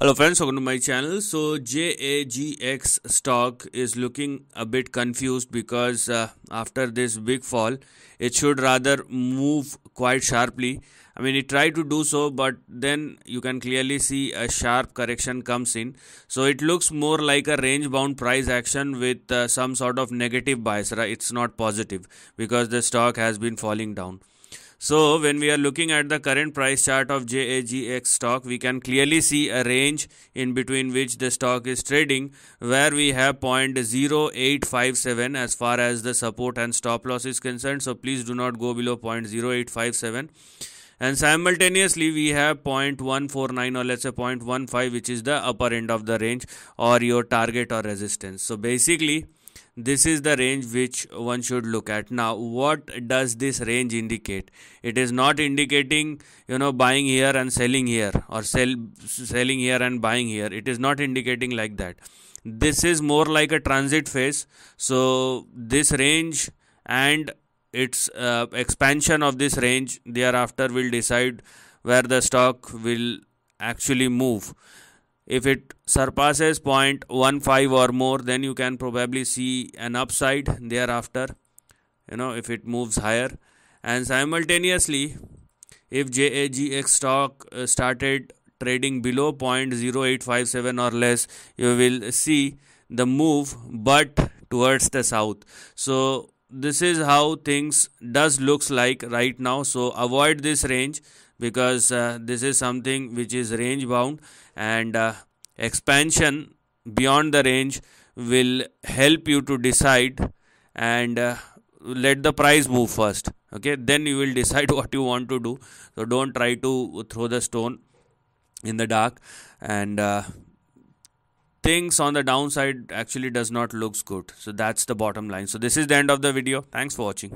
Hello friends, welcome to my channel. So JAGX stock is looking a bit confused because uh, after this big fall, it should rather move quite sharply. I mean, it tried to do so, but then you can clearly see a sharp correction comes in. So it looks more like a range bound price action with uh, some sort of negative bias. Right? It's not positive because the stock has been falling down. So when we are looking at the current price chart of JAGX stock, we can clearly see a range in between which the stock is trading where we have 0.0857 as far as the support and stop loss is concerned. So please do not go below 0.0857 and simultaneously we have 0.149 or let's say 0.15 which is the upper end of the range or your target or resistance so basically this is the range which one should look at. Now what does this range indicate? It is not indicating you know buying here and selling here or sell selling here and buying here. It is not indicating like that. This is more like a transit phase. So this range and its uh, expansion of this range thereafter will decide where the stock will actually move if it surpasses 0.15 or more then you can probably see an upside thereafter you know if it moves higher. And simultaneously if JAGX stock uh, started trading below 0.0857 or less you will see the move but towards the south. So this is how things does looks like right now. So avoid this range because uh, this is something which is range bound and uh, expansion beyond the range will help you to decide and uh, let the price move first. Okay? Then you will decide what you want to do. So don't try to throw the stone in the dark and uh, things on the downside actually does not looks good. So that's the bottom line. So this is the end of the video. Thanks for watching